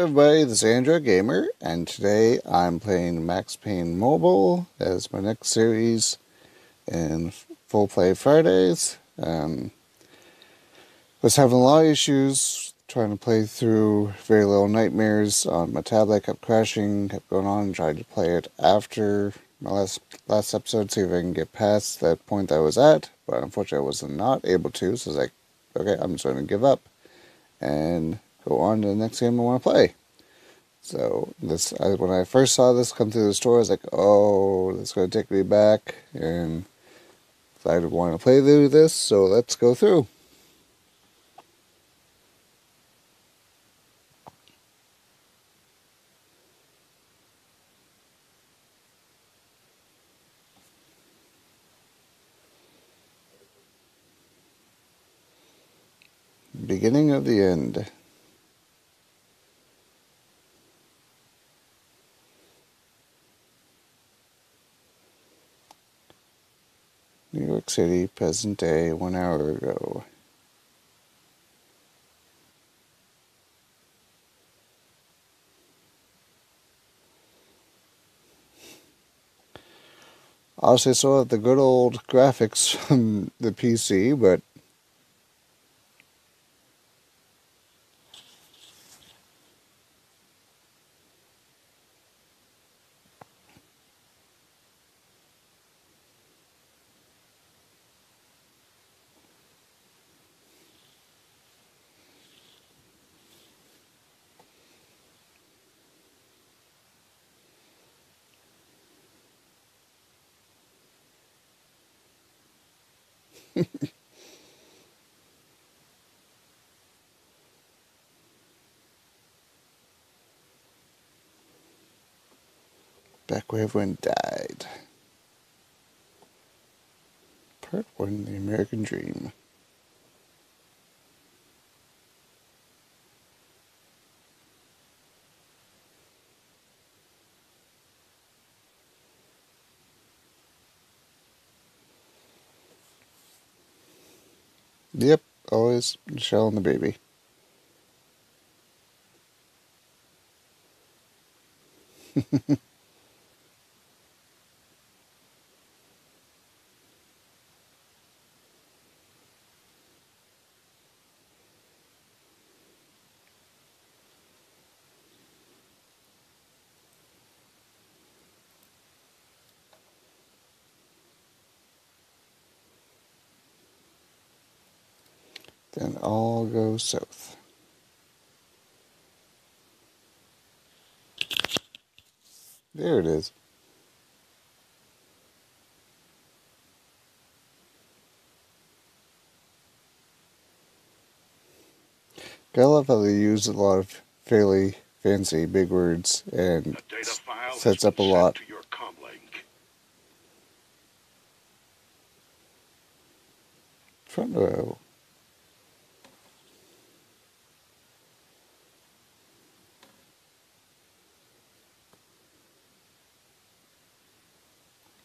Everybody, this is Android Gamer, and today I'm playing Max Payne Mobile as my next series in Full Play Fridays. Um, was having a lot of issues trying to play through Very Little Nightmares on my tablet, kept crashing, kept going on, and tried to play it after my last last episode, see if I can get past that point that I was at, but unfortunately I was not able to, so I was like, okay, I'm just going to give up. And go on to the next game I want to play. So this, I, when I first saw this come through the store, I was like, "Oh, that's going to take me back," and I want to play through this. So let's go through. Beginning of the end. New York City, present day, one hour ago. I also saw the good old graphics from the PC, but Back where everyone died. Part 1 The American Dream. Yep, always Michelle and the baby. all go south. There it is. I love how they use a lot of fairly fancy big words and sets up a lot. Front row.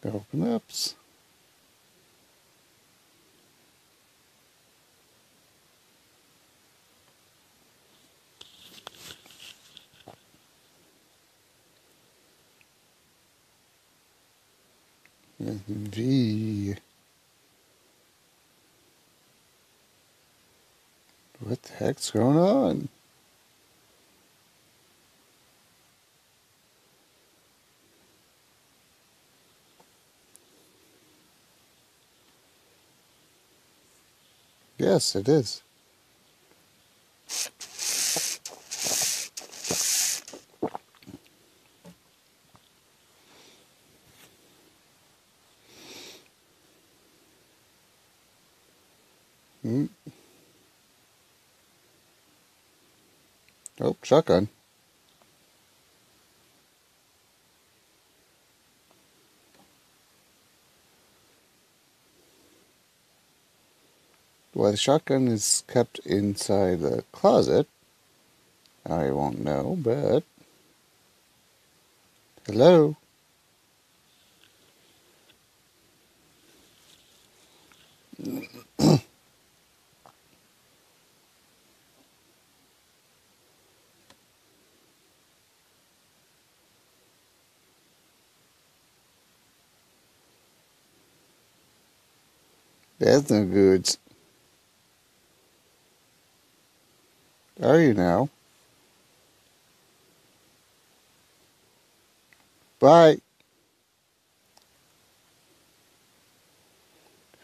Open ups. V. What the heck's going on? Yes, it is. Hmm. Oh, shotgun. Why the shotgun is kept inside the closet, I won't know, but. Hello? That's no good. Are you now? Bye.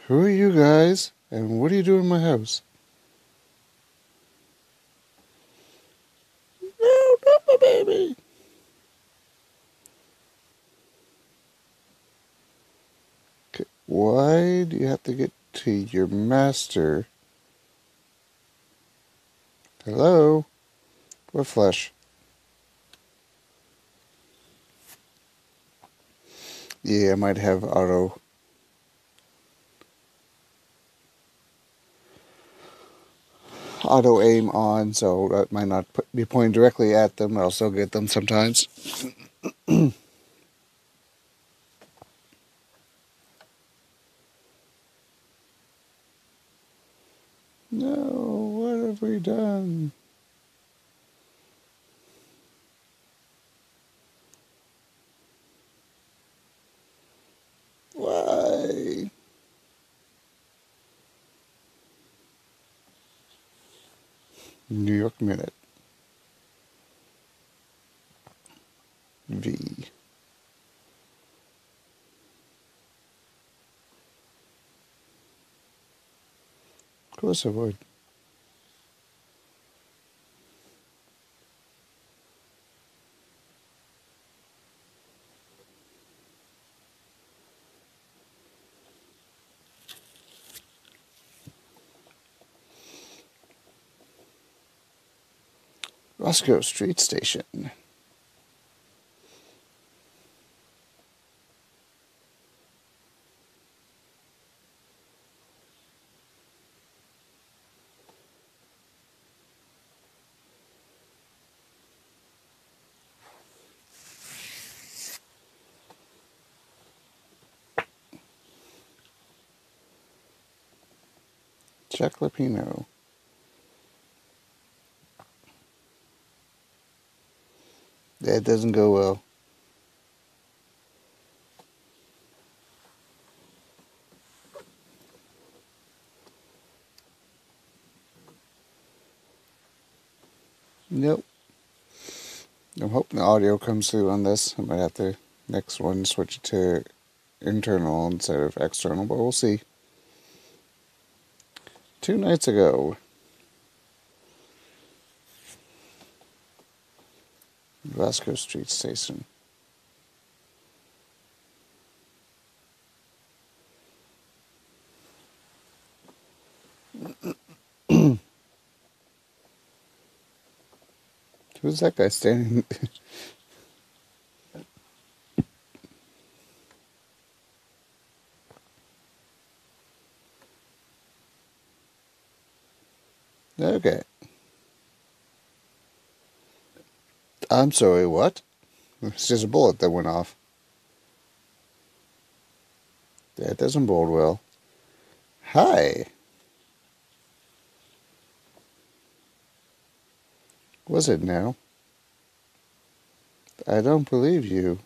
Who are you guys? And what are you doing in my house? No, not my baby. Okay, why do you have to get to your master? Hello? What flesh? Yeah, I might have auto auto aim on, so that might not be pointing directly at them. But I'll still get them sometimes. no, what have we done? Why? New York Minute. V. Of course I would. Roscoe Street Station. Jack Lupino. That doesn't go well. Nope. I'm hoping the audio comes through on this. I might have to next one switch it to internal instead of external, but we'll see. Two nights ago, Vasco Street Station. Who's that guy standing? okay. I'm sorry, what? It's just a bullet that went off. That doesn't bode well. Hi. Was it now? I don't believe you.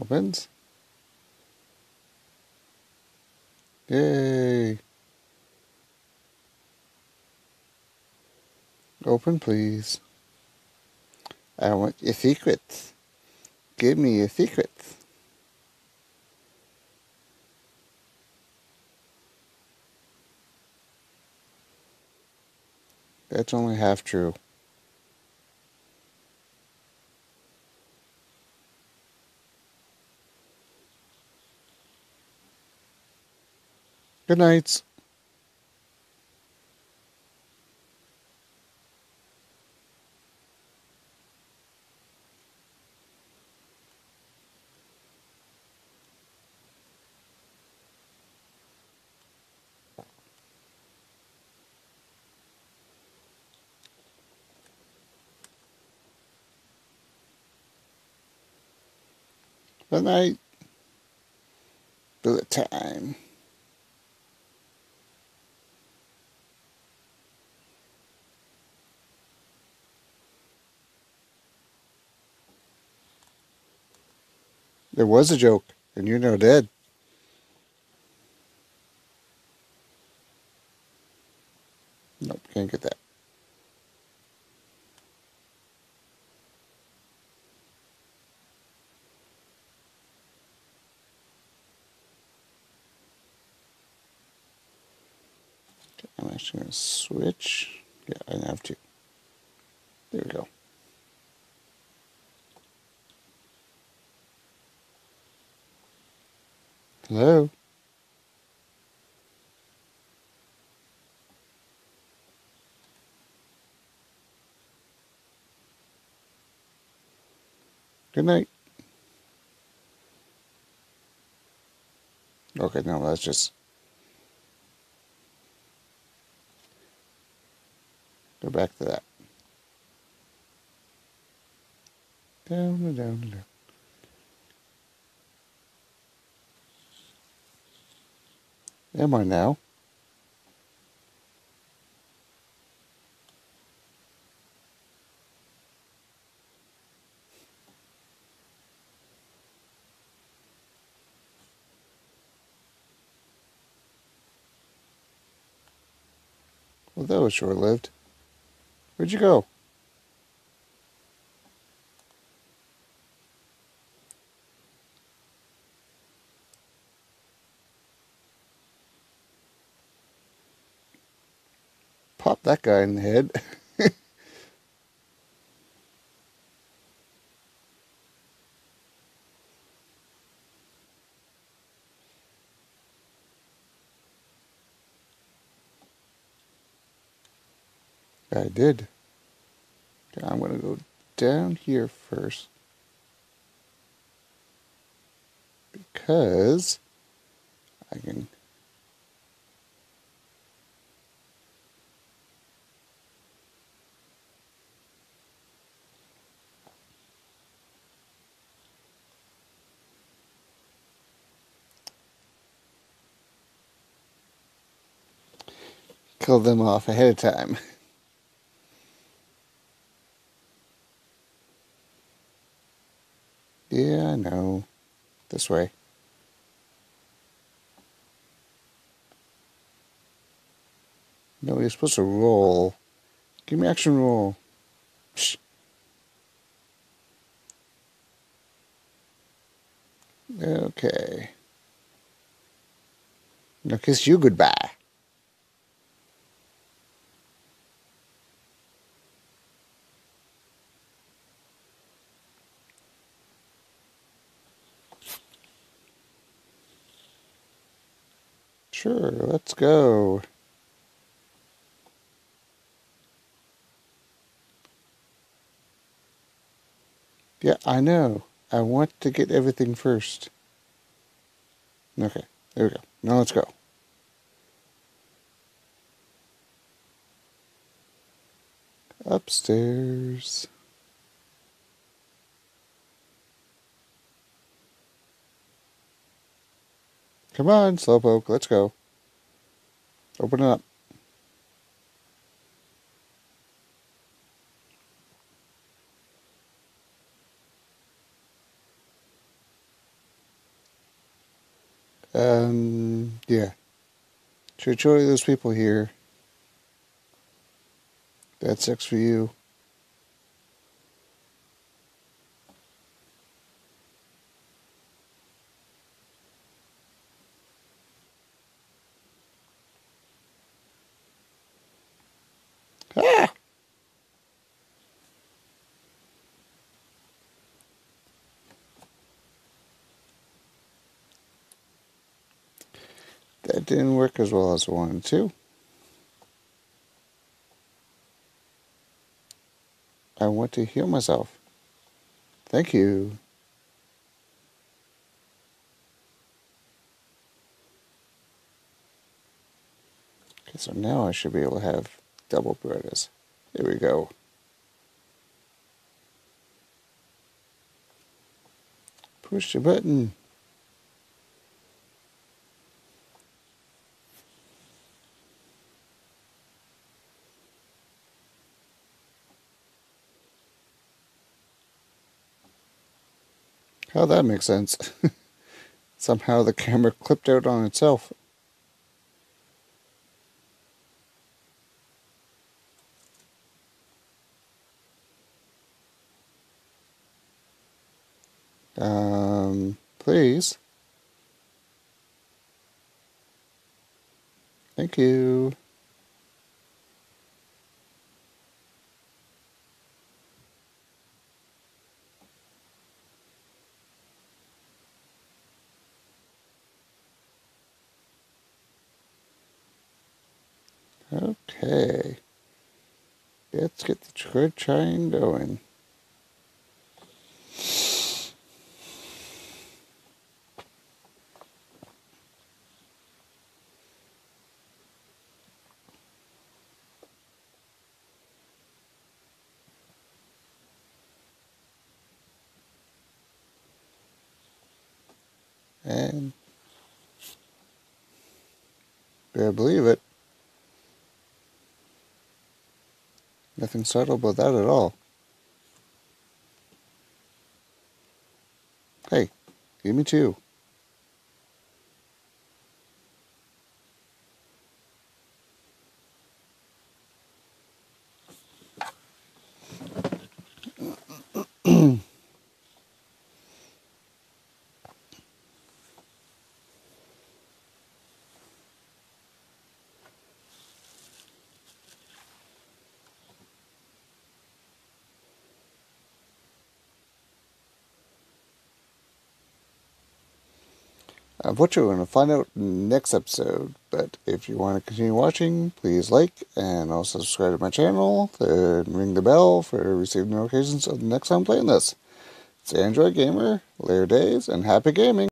Opens? Yay. Open, please. I want your secrets. Give me your secrets. That's only half true. Good nights. the night to the time. It was a joke, and you're now dead. Nope, can't get that. Switch. Yeah, I have to. There we go. Hello? Good night. Okay, no, let's just back to that. Down and down and down. Am I now? Well, that was short lived. Where'd you go? Pop that guy in the head. I did. I'm going to go down here first. Because I can kill them off ahead of time. Yeah, I know. This way. No, you're supposed to roll. Give me action roll. Psh. Okay. Now kiss you goodbye. Sure, let's go. Yeah, I know. I want to get everything first. Okay, there we go. Now let's go. Upstairs. Come on, Slowpoke, let's go. Open it up. Um, yeah. Should show those people here. That's six for you. That didn't work as well as I wanted to. I want to heal myself. Thank you. Okay, so now I should be able to have double Berettas. Here we go. Push the button. Oh, that makes sense. Somehow the camera clipped out on itself. Um, please. Thank you. Okay. Let's get the trade train going. And better believe it. Nothing subtle about that at all. Hey, give me two. Uh, what you're going to find out next episode. But if you want to continue watching, please like and also subscribe to my channel and ring the bell for receiving notifications of the next time I'm playing this. It's Android Gamer, Later Days, and happy gaming!